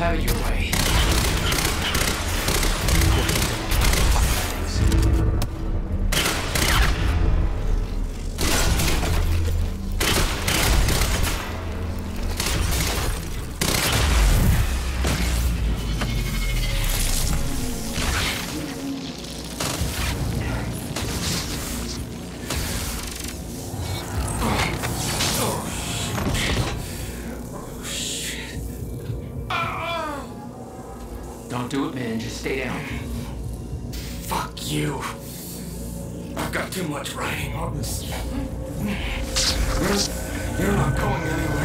Have it your way. Don't do it, man. Just stay down. Fuck you. I've got too much writing on this. You're not going anywhere.